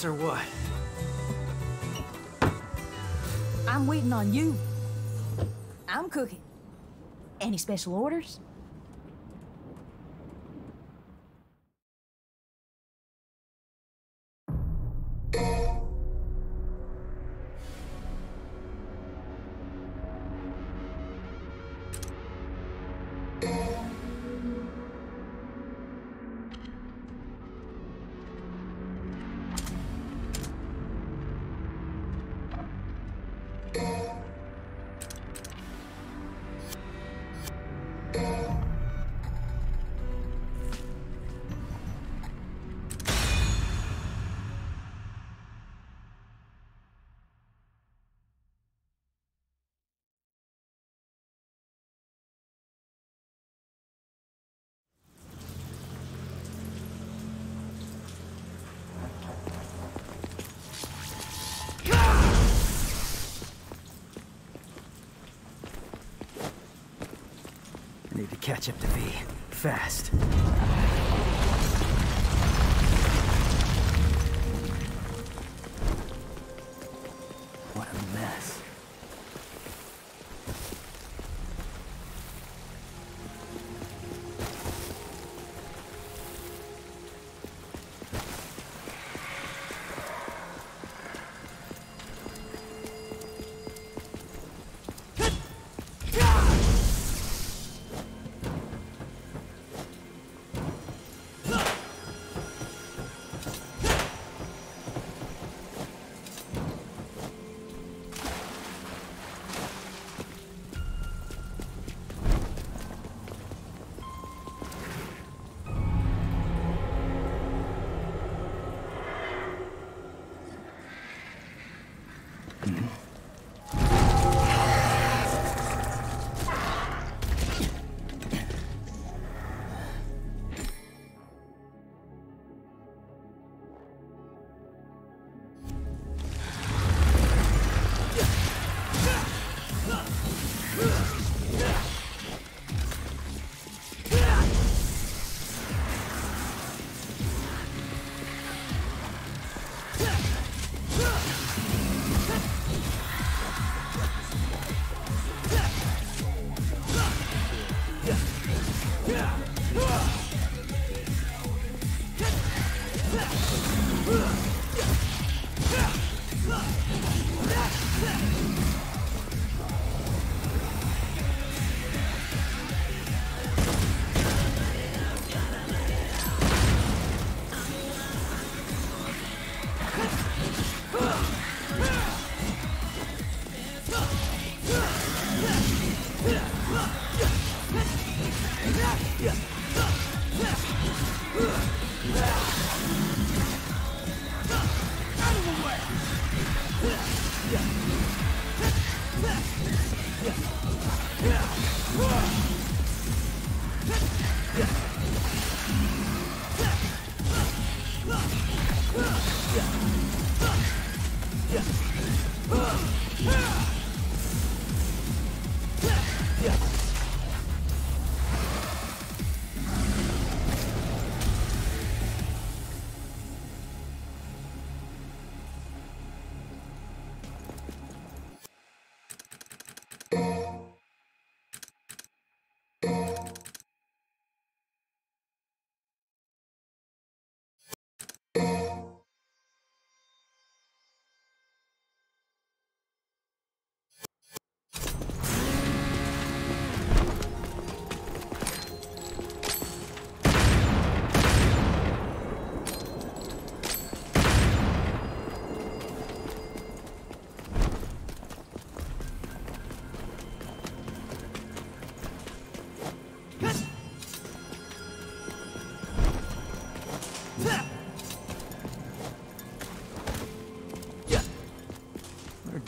This or what? I'm waiting on you. I'm cooking. Any special orders? Catch up to V. Fast. 嗯。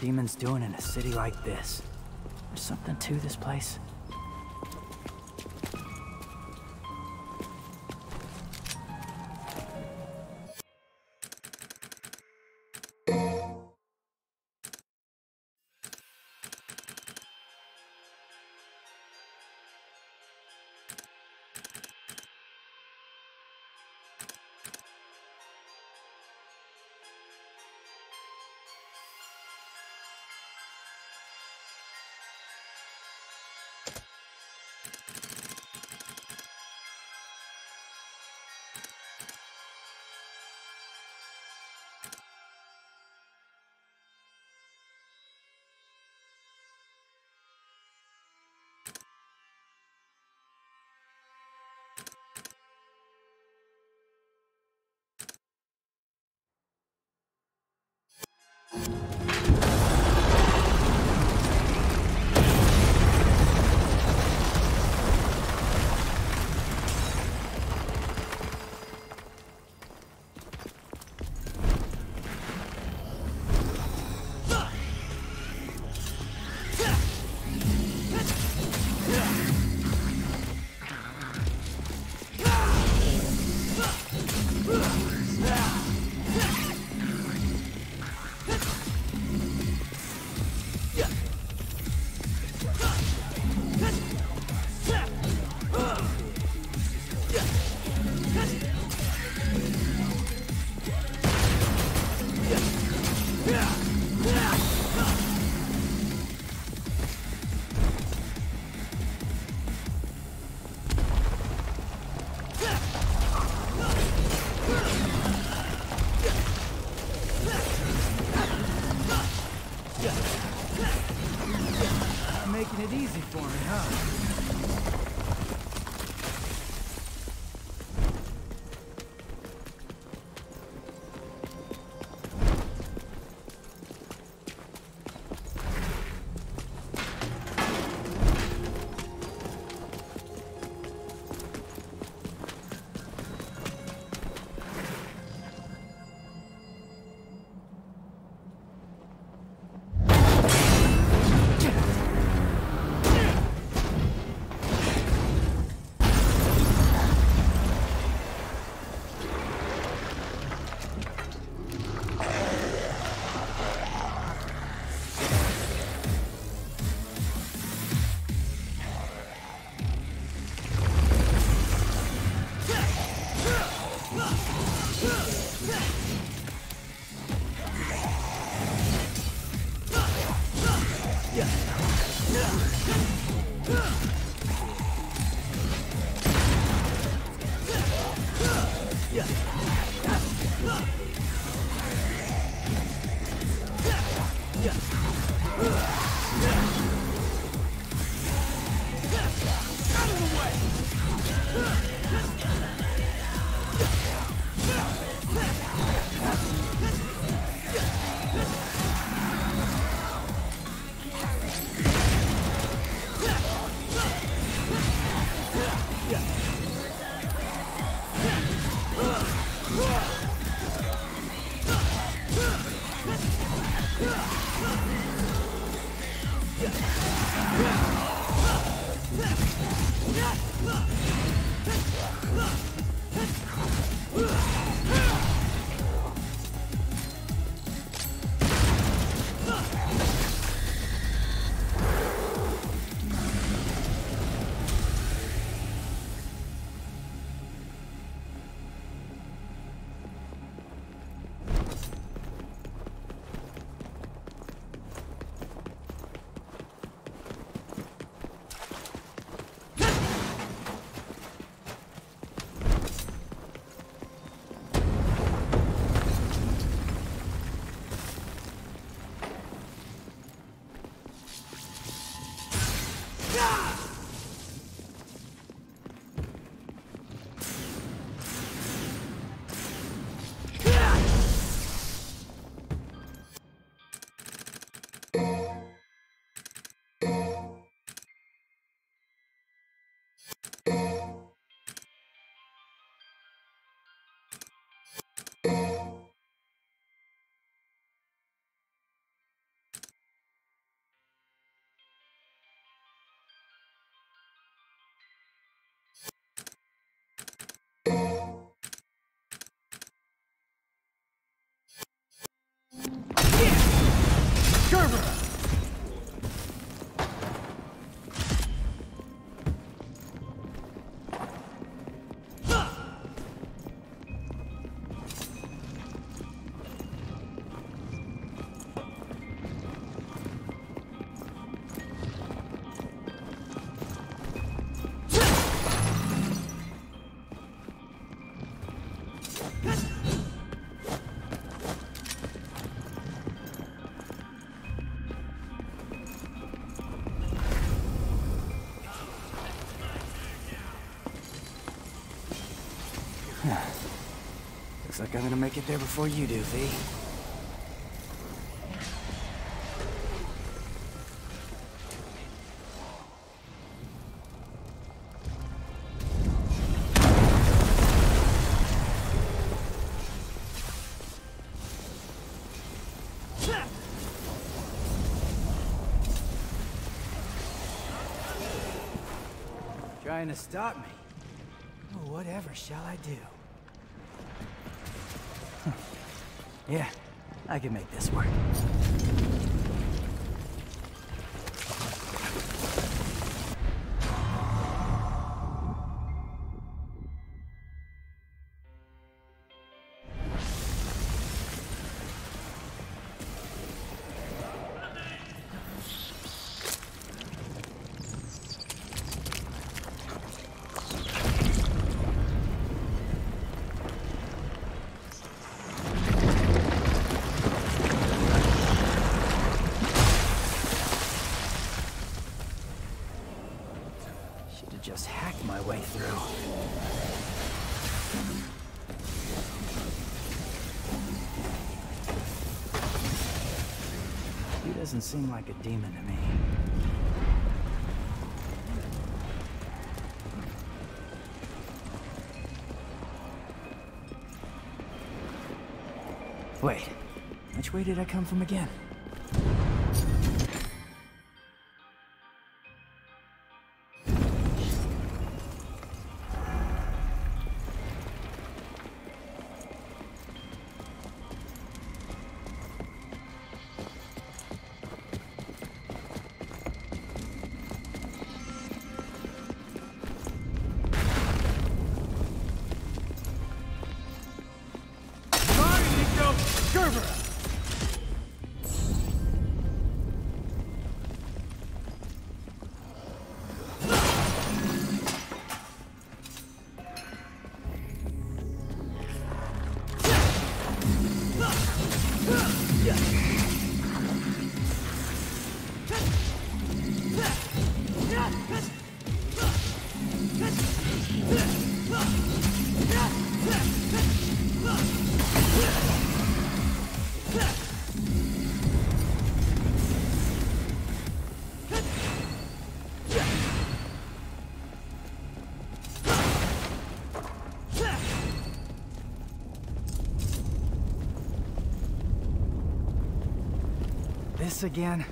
Demons doing in a city like this? There's something to this place. Making Yeah. Like I'm gonna make it there before you do, V. Trying to stop me? Whatever shall I do? Yeah, I can make this work. Doesn't seem like a demon to me. Wait, which way did I come from again? Again?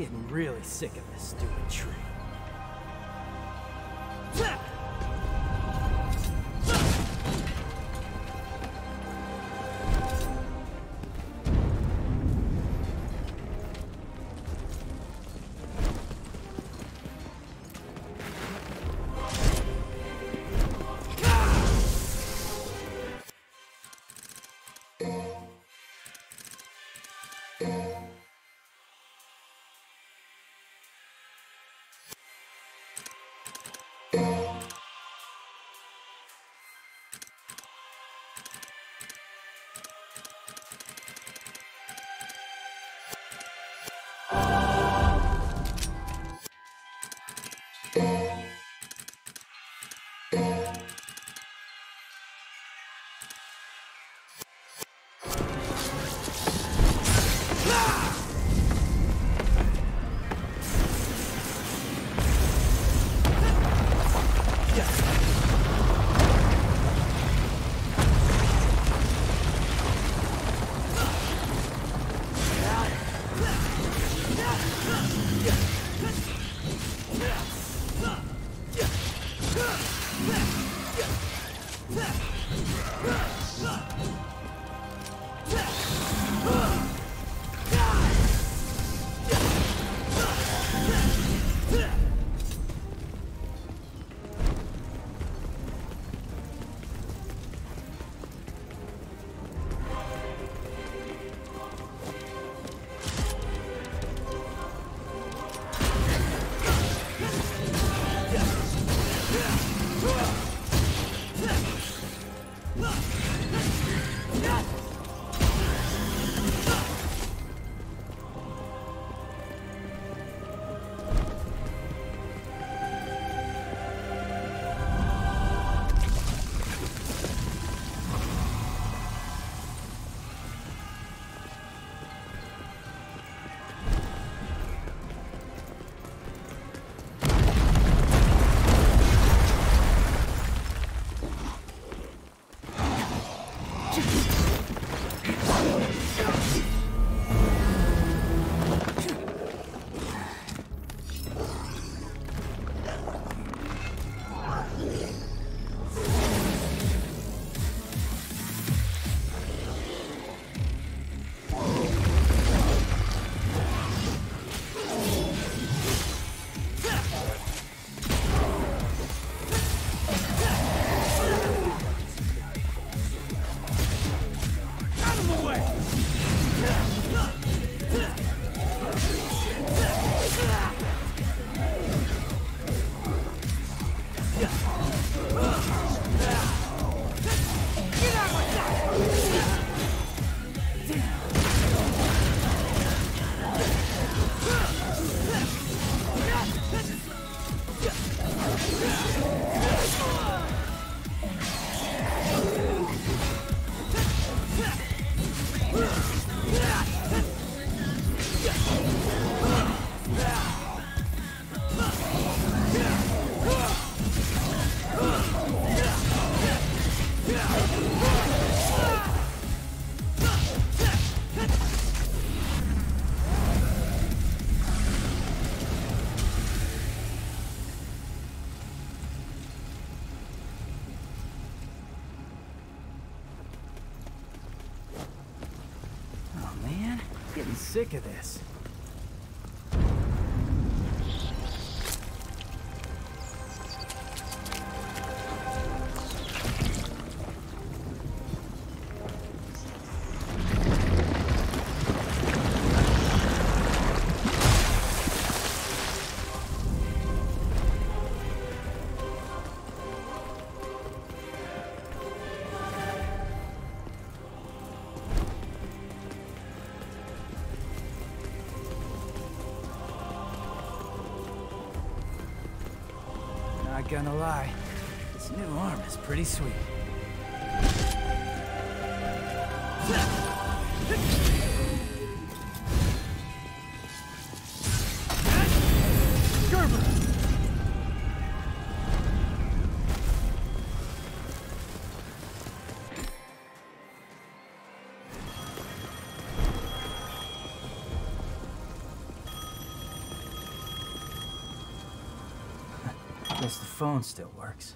Getting really sick of this stupid tree. Yes. getting sick of this. Gonna lie, this new arm is pretty sweet. Phone still works.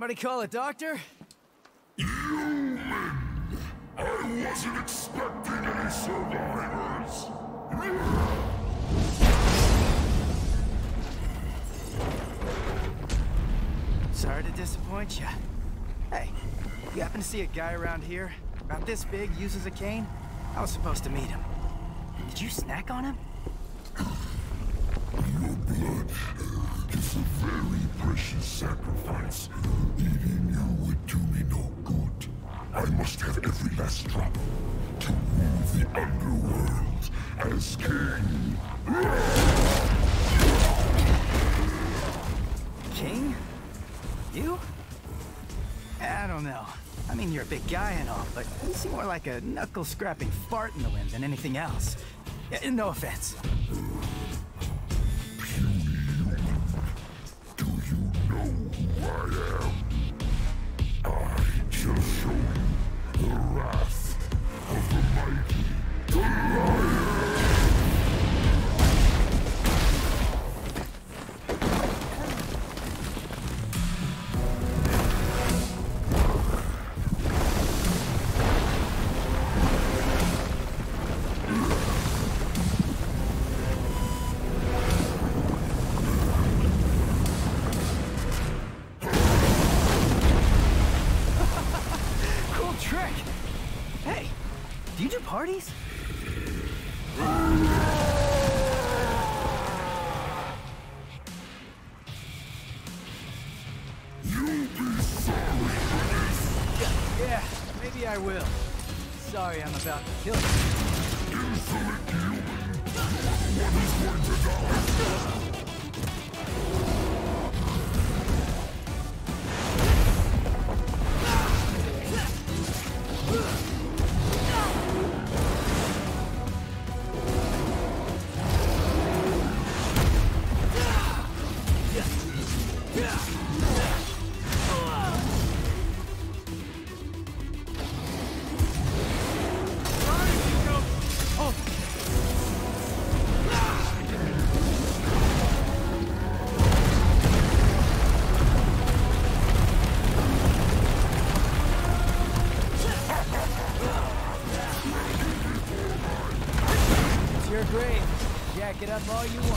Somebody call a doctor? I wasn't expecting any survivors. Sorry to disappoint you. Hey, you happen to see a guy around here? About this big, uses a cane? I was supposed to meet him. Did you snack on him? King. You? I don't know. I mean, you're a big guy and all, but you seem more like a knuckle-scrapping fart in the wind than anything else. No offense. The wrath of the mighty Goliath. All you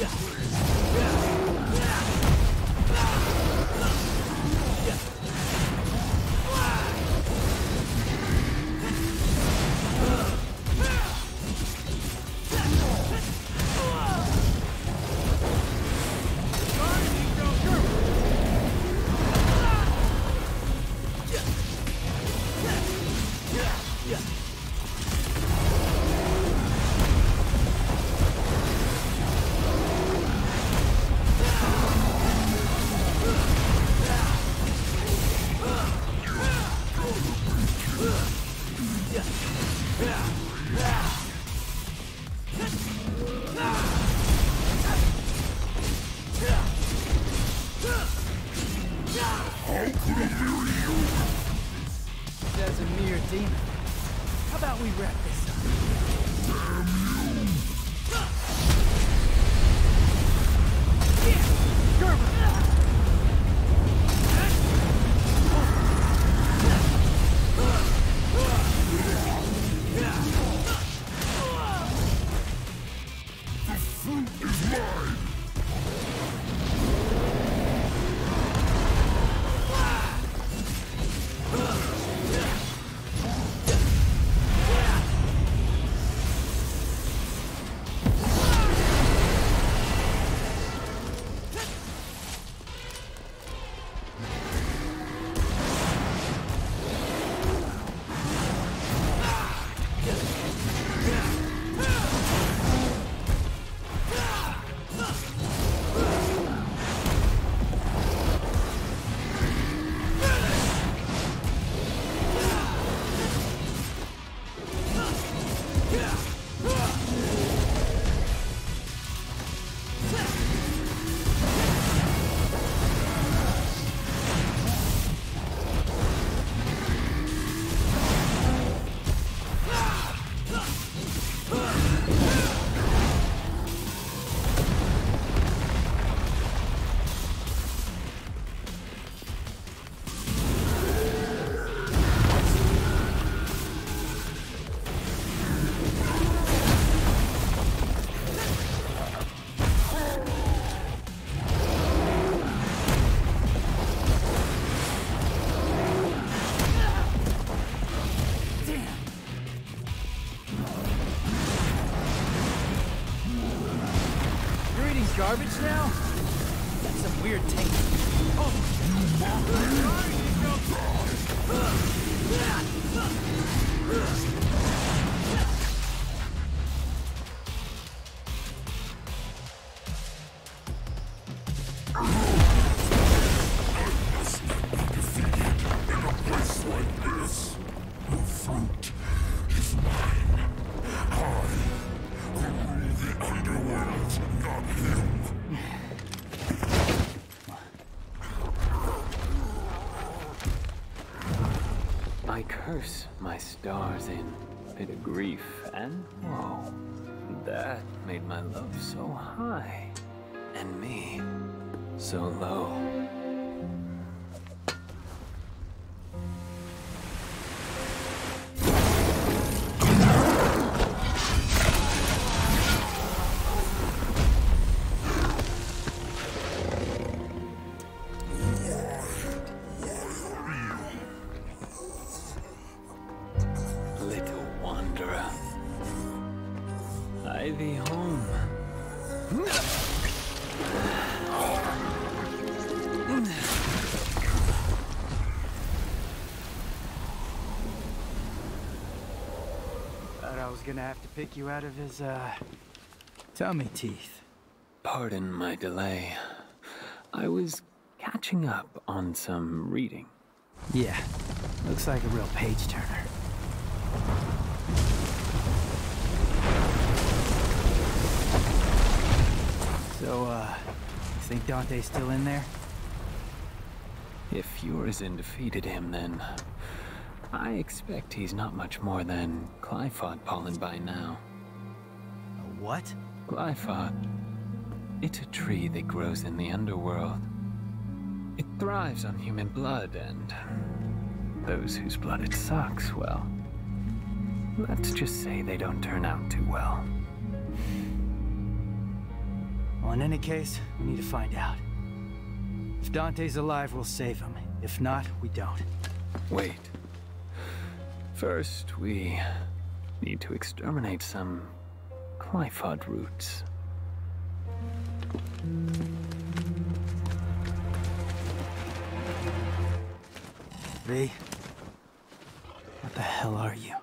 Yeah. Grief and woe. That made my love so high, and me so low. Gonna have to pick you out of his, uh, tummy teeth. Pardon my delay. I was catching up on some reading. Yeah, looks like a real page turner. So, uh, you think Dante's still in there? If Urizen defeated him, then I expect he's not much more than Qliphoth pollen by now. A what? Qliphoth. It's a tree that grows in the underworld. It thrives on human blood, and those whose blood it sucks, well, let's just say they don't turn out too well. Well, in any case, we need to find out. If Dante's alive, we'll save him. If not, we don't. Wait. First, we need to exterminate some Qliphoth roots. V, what the hell are you?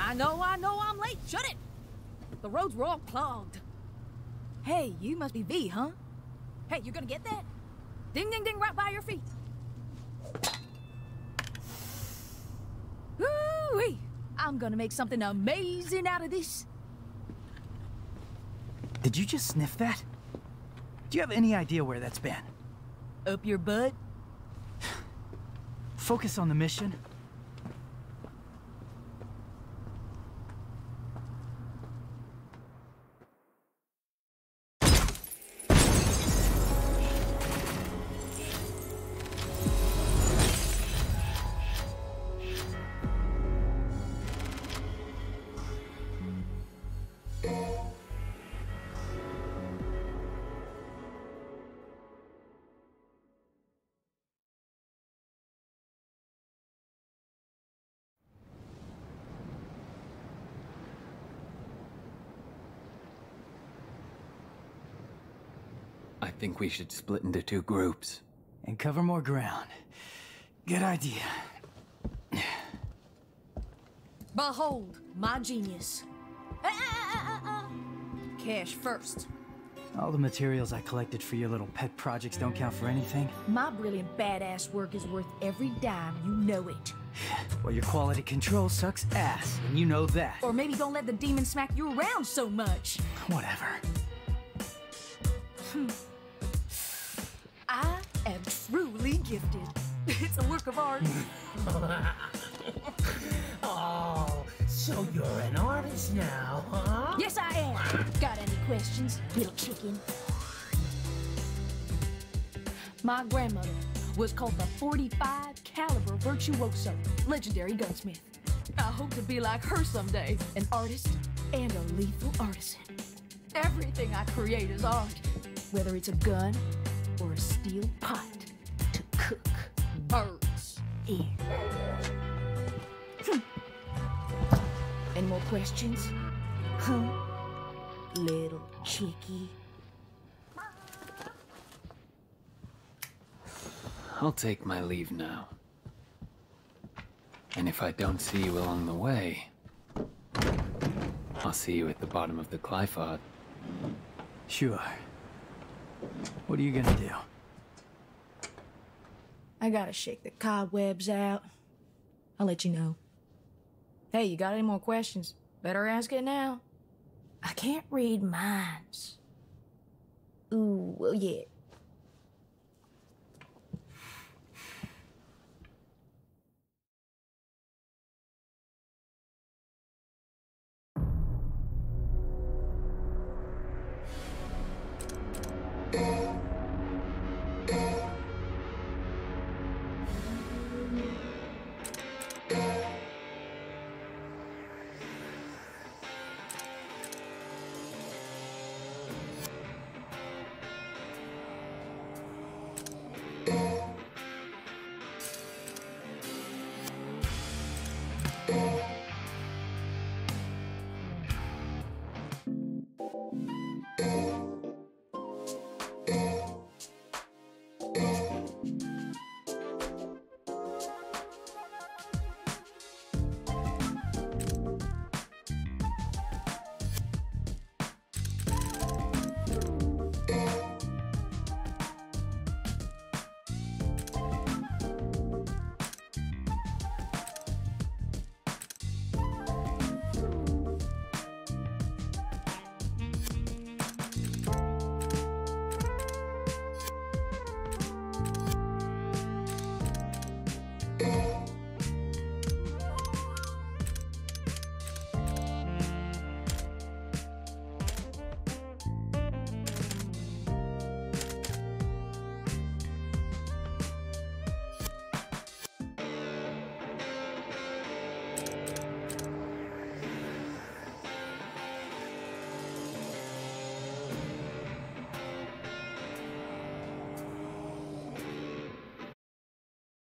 I know, I know I'm late. Shut it! The roads were all clogged. Hey, you must be V, huh? Hey, you gonna get that? Ding, ding, ding, right by your feet. Ooh-wee. I'm gonna make something amazing out of this. Did you just sniff that? Do you have any idea where that's been? Up your butt? Focus on the mission. Think we should split into two groups. And cover more ground. Good idea. Behold, my genius. Cash first. All the materials I collected for your little pet projects don't count for anything. My brilliant badass work is worth every dime, you know it. Well, your quality control sucks ass, and you know that. Or maybe don't let the demon smack you around so much. Whatever. I am truly gifted. It's a work of art. Oh, so you're an artist now, huh? yes, I am. Got any questions, little chicken? My grandmother was called the 45 caliber virtuoso, legendary gunsmith. I hope to be like her someday, an artist and a lethal artisan. Everything I create is art, whether it's a gun or a steel cook birds in. Hmm. Any more questions? Huh? Little cheeky. I'll take my leave now. And if I don't see you along the way, I'll see you at the bottom of the Qliphoth. Sure. What are you gonna do? I gotta shake the cobwebs out. I'll let you know. Hey, you got any more questions? Better ask it now. I can't read minds. Ooh, well, yeah.